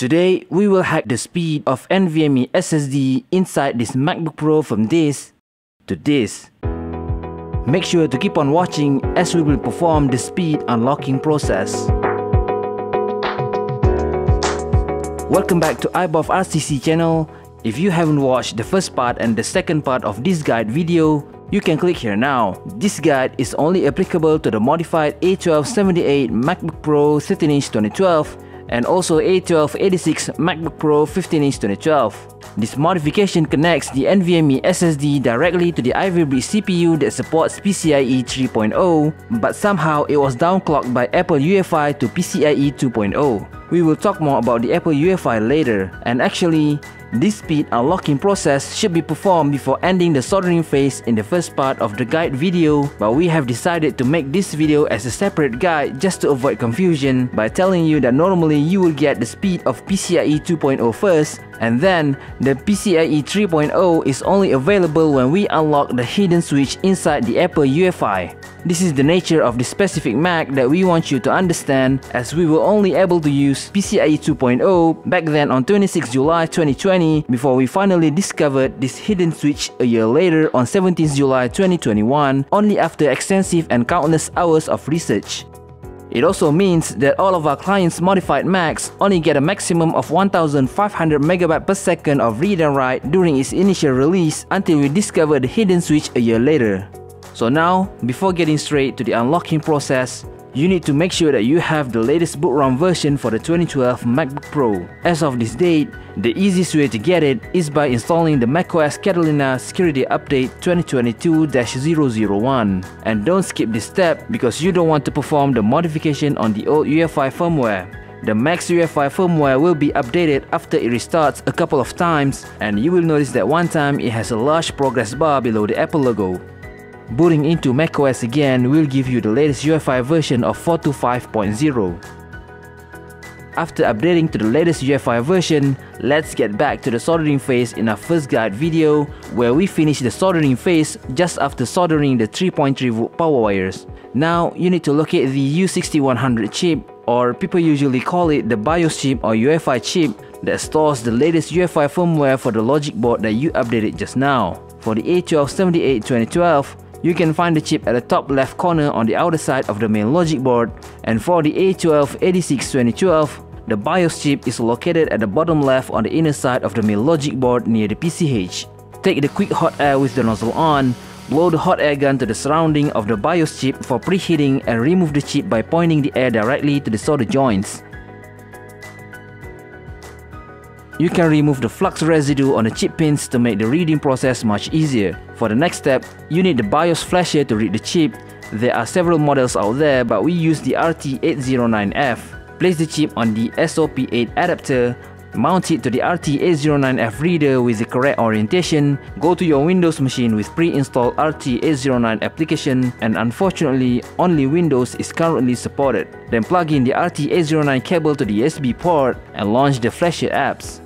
Today, we will hack the speed of NVMe SSD inside this MacBook Pro from this to this. Make sure to keep on watching as we will perform the speed unlocking process. Welcome back to iBoff RCC channel. If you haven't watched the first part and the second part of this guide video, you can click here now. This guide is only applicable to the modified A1278 MacBook Pro 13-inch 2012 and also A1286 MacBook Pro 15-inch 2012. This modification connects the NVMe SSD directly to the Ivy Bridge CPU that supports PCIe 3.0, but somehow it was downclocked by Apple UEFI to PCIe 2.0. We will talk more about the Apple UEFI later, and actually, this speed unlocking process should be performed before ending the soldering phase in the first part of the guide video, but we have decided to make this video as a separate guide just to avoid confusion by telling you that normally you will get the speed of PCIe 2.0 first, and then the PCIe 3.0 is only available when we unlock the hidden switch inside the Apple UEFI. This is the nature of the specific Mac that we want you to understand as we were only able to use PCIe 2.0 back then on 26 July 2020 before we finally discovered this hidden switch a year later on 17 July 2021 only after extensive and countless hours of research. It also means that all of our clients' modified Macs only get a maximum of 1500 MB per second of read and write during its initial release until we discover the hidden switch a year later. So now, before getting straight to the unlocking process, you need to make sure that you have the latest boot ROM version for the 2012 MacBook Pro. As of this date, the easiest way to get it is by installing the macOS Catalina Security Update 2022-001. And don't skip this step because you don't want to perform the modification on the old UEFI firmware. The Mac's UEFI firmware will be updated after it restarts a couple of times and you will notice that one time it has a large progress bar below the Apple logo. Booting into macOS again will give you the latest UEFI version of 425.0. After updating to the latest UEFI version, let's get back to the soldering phase in our first guide video where we finish the soldering phase just after soldering the 3.3V power wires. Now, you need to locate the U6100 chip or people usually call it the BIOS chip or UEFI chip that stores the latest UEFI firmware for the logic board that you updated just now. For the A1278 2012, you can find the chip at the top left corner on the outer side of the main logic board and for the A1286 2012, the BIOS chip is located at the bottom left on the inner side of the main logic board near the PCH. Take the quick hot air with the nozzle on, blow the hot air gun to the surrounding of the BIOS chip for preheating and remove the chip by pointing the air directly to the solder joints. You can remove the flux residue on the chip pins to make the reading process much easier. For the next step, you need the BIOS flasher to read the chip. There are several models out there but we use the RT809F. Place the chip on the SOP8 adapter, mount it to the RT809F reader with the correct orientation, go to your Windows machine with pre-installed RT809 application and unfortunately only Windows is currently supported. Then plug in the RT809 cable to the USB port and launch the Flasher apps.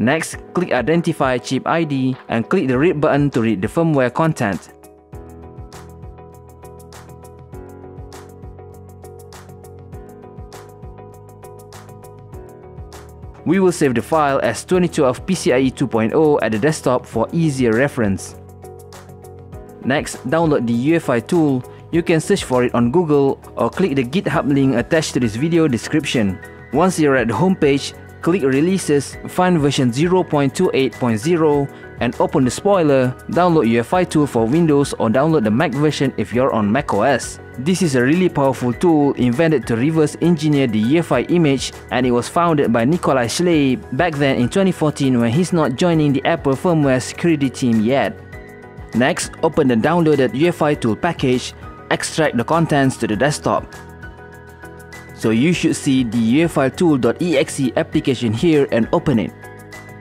Next, click Identify Chip ID and click the read button to read the firmware content. We will save the file as 2012 PCIe 2.0 at the desktop for easier reference. Next, download the UEFI tool. You can search for it on Google or click the GitHub link attached to this video description. Once you're at the homepage, click Releases, find version 0.28.0 and open the spoiler, download UEFI tool for Windows or download the Mac version if you're on macOS. This is a really powerful tool invented to reverse engineer the UEFI image and it was founded by Nikolaj Schlej back then in 2014 when he's not joining the Apple firmware security team yet. Next, open the downloaded UEFI tool package, extract the contents to the desktop. So you should see the UEFI Tool.exe application here and open it.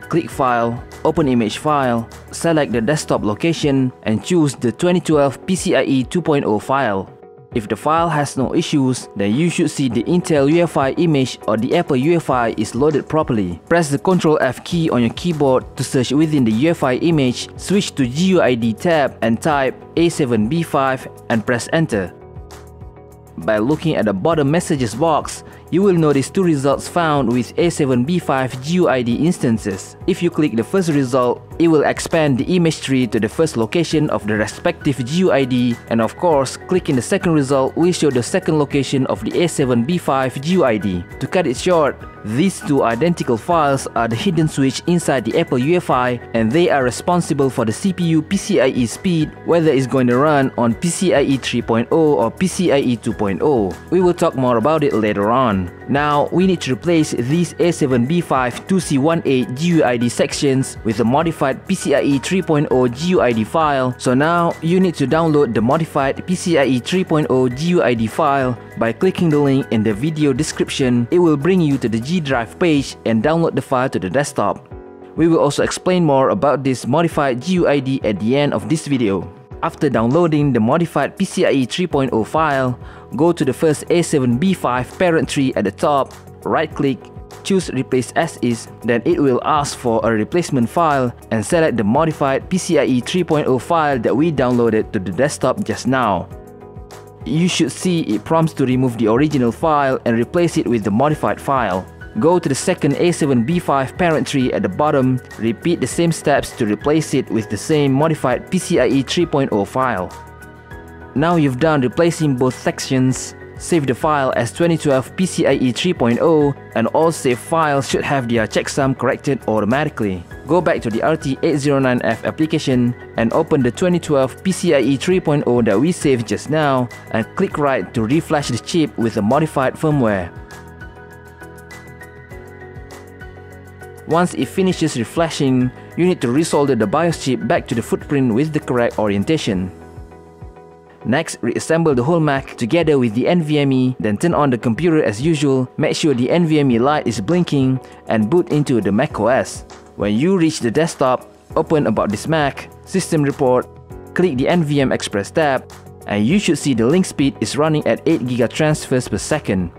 Click File, Open Image File, select the desktop location and choose the 2012 PCIe 2.0 file. If the file has no issues, then you should see the Intel UEFI image or the Apple UEFI is loaded properly. Press the Ctrl F key on your keyboard to search within the UEFI image, switch to GUID tab and type A7B5 and press enter. By looking at the bottom messages box, you will notice two results found with A7B5 GUID instances. If you click the first result, it will expand the image tree to the first location of the respective GUID and of course, clicking the second result will show the second location of the A7B5 GUID. To cut it short, these two identical files are the hidden switch inside the Apple UEFI and they are responsible for the CPU PCIe speed whether it's going to run on PCIe 3.0 or PCIe 2.0. We will talk more about it later on. Now, we need to replace these A7B5 2C18 GUID sections with a modified PCIe 3.0 GUID file. So now, you need to download the modified PCIe 3.0 GUID file by clicking the link in the video description. It will bring you to the G Drive page and download the file to the desktop. We will also explain more about this modified GUID at the end of this video. After downloading the modified PCIe 3.0 file, go to the first A7B5 parent tree at the top, right-click, choose Replace as is, then it will ask for a replacement file and select the modified PCIe 3.0 file that we downloaded to the desktop just now. You should see it prompts to remove the original file and replace it with the modified file. Go to the second A7B5 parent tree at the bottom, repeat the same steps to replace it with the same modified PCIe 3.0 file. Now you've done replacing both sections, save the file as 2012 PCIe 3.0 and all saved files should have their checksum corrected automatically. Go back to the RT809F application and open the 2012 PCIe 3.0 that we saved just now and click write to reflash the chip with the modified firmware. Once it finishes reflashing, you need to resolder the BIOS chip back to the footprint with the correct orientation. Next, reassemble the whole Mac together with the NVMe, then turn on the computer as usual, make sure the NVMe light is blinking, and boot into the macOS. When you reach the desktop, open About this Mac, System Report, click the NVM Express tab, and you should see the link speed is running at 8GB transfers per second.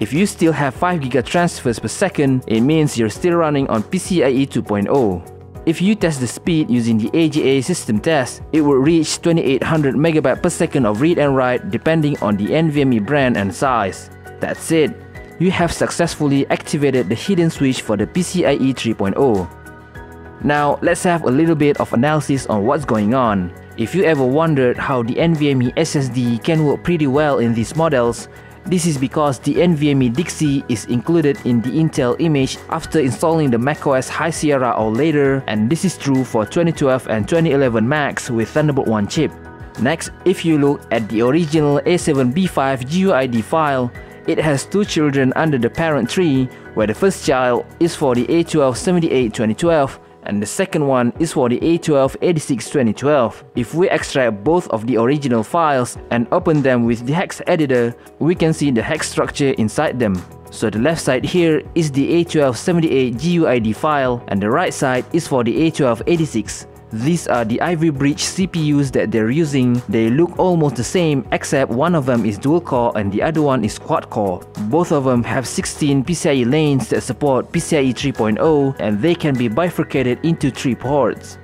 If you still have 5GB transfers per second, it means you're still running on PCIe 2.0. If you test the speed using the AJA system test, it will reach 2800 MB per second of read and write depending on the NVMe brand and size. That's it. You have successfully activated the hidden switch for the PCIe 3.0. Now, let's have a little bit of analysis on what's going on. If you ever wondered how the NVMe SSD can work pretty well in these models, this is because the NVMe DXE is included in the Intel image after installing the macOS High Sierra or later and this is true for 2012 and 2011 Macs with Thunderbolt 1 chip. Next, if you look at the original A7B5 GUID file, it has two children under the parent tree where the first child is for the A1278 2012 and the second one is for the A1286 2012. If we extract both of the original files and open them with the hex editor, we can see the hex structure inside them. So the left side here is the A1278 GUID file and the right side is for the A1286. These are the Ivy Bridge CPUs that they're using. They look almost the same except one of them is dual core and the other one is quad core. Both of them have 16 PCIe lanes that support PCIe 3.0 and they can be bifurcated into 3 ports.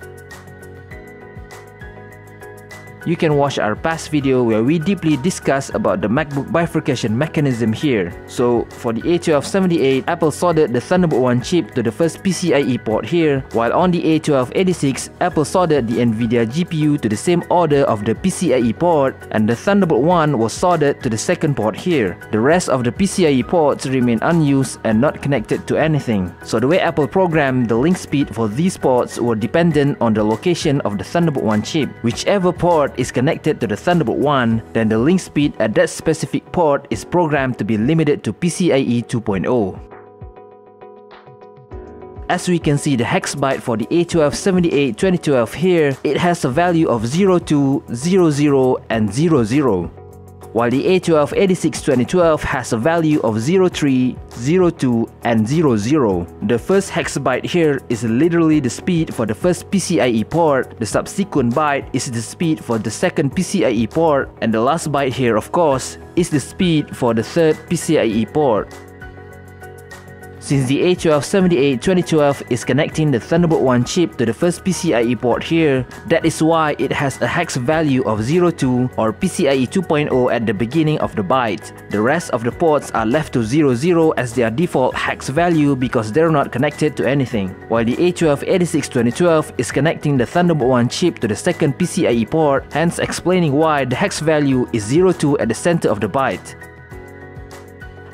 You can watch our past video where we deeply discuss about the MacBook bifurcation mechanism here. So for the A1278, Apple soldered the Thunderbolt 1 chip to the first PCIe port here, while on the A1286, Apple soldered the Nvidia GPU to the same order of the PCIe port, and the Thunderbolt 1 was soldered to the second port here. The rest of the PCIe ports remain unused and not connected to anything. So the way Apple programmed the link speed for these ports were dependent on the location of the Thunderbolt 1 chip. Whichever port is connected to the Thunderbolt 1, then the link speed at that specific port is programmed to be limited to PCIe 2.0. As we can see the hex byte for the A1278 2012 here, it has a value of 02, 00 and 00 while the A1286 2012 has a value of 03, 02, and 00. The first hex byte here is literally the speed for the first PCIe port, the subsequent byte is the speed for the second PCIe port, and the last byte here of course is the speed for the third PCIe port. Since the A1278 2012 is connecting the Thunderbolt 1 chip to the first PCIe port here, that is why it has a hex value of 02 or PCIe 2.0 at the beginning of the byte. The rest of the ports are left to 00 as their default hex value because they're not connected to anything. While the A1286 2012 is connecting the Thunderbolt 1 chip to the second PCIe port, hence explaining why the hex value is 02 at the center of the byte.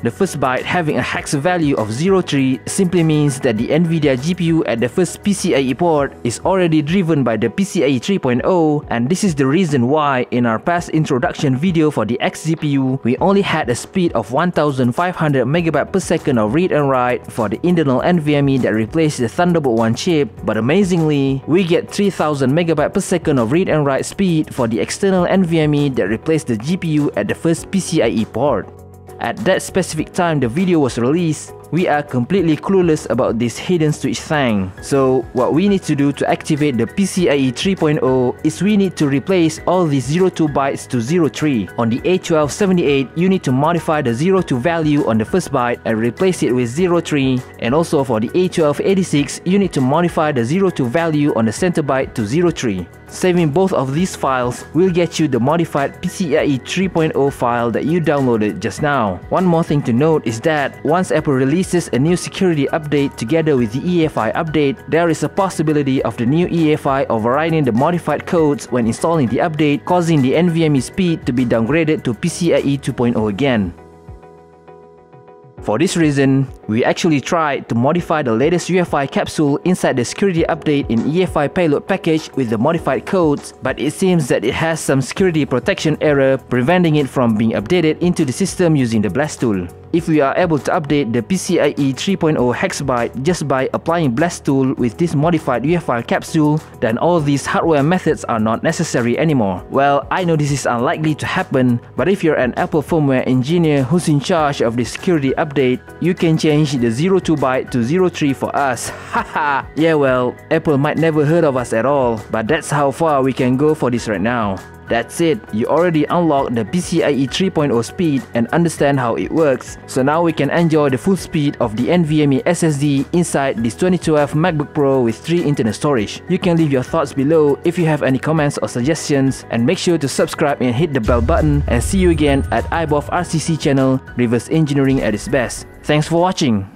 The first byte having a hex value of 03 simply means that the NVIDIA GPU at the first PCIe port is already driven by the PCIe 3.0 and this is the reason why in our past introduction video for the X GPU, we only had a speed of 1500 MB per second of read and write for the internal NVMe that replaced the Thunderbolt 1 chip, but amazingly, we get 3000 MB per second of read and write speed for the external NVMe that replaced the GPU at the first PCIe port. At that specific time the video was released, we are completely clueless about this hidden switch thing. So what we need to do to activate the PCIe 3.0 is we need to replace all these 02 bytes to 03. On the A1278, you need to modify the 02 value on the first byte and replace it with 03. And also for the A1286, you need to modify the 02 value on the center byte to 03. Saving both of these files will get you the modified PCIe 3.0 file that you downloaded just now. One more thing to note is that once Apple releases a new security update together with the EFI update, there is a possibility of the new EFI overriding the modified codes when installing the update, causing the NVMe speed to be downgraded to PCIe 2.0 again. For this reason, we actually tried to modify the latest UEFI capsule inside the security update in EFI payload package with the modified codes, but it seems that it has some security protection error preventing it from being updated into the system using the blast tool. If we are able to update the PCIe 3.0 hex byte just by applying blast tool with this modified UEFI capsule, then all these hardware methods are not necessary anymore. Well, I know this is unlikely to happen, but if you're an Apple firmware engineer who's in charge of the security update, you can change the 02 byte to 03 for us. Haha! yeah well, Apple might never heard of us at all, but that's how far we can go for this right now. That's it, you already unlocked the PCIe 3.0 speed and understand how it works. So now we can enjoy the full speed of the NVMe SSD inside this 2012 MacBook Pro with 3 internal storage. You can leave your thoughts below if you have any comments or suggestions and make sure to subscribe and hit the bell button and see you again at iBoff RCC channel, reverse engineering at its best. Thanks for watching.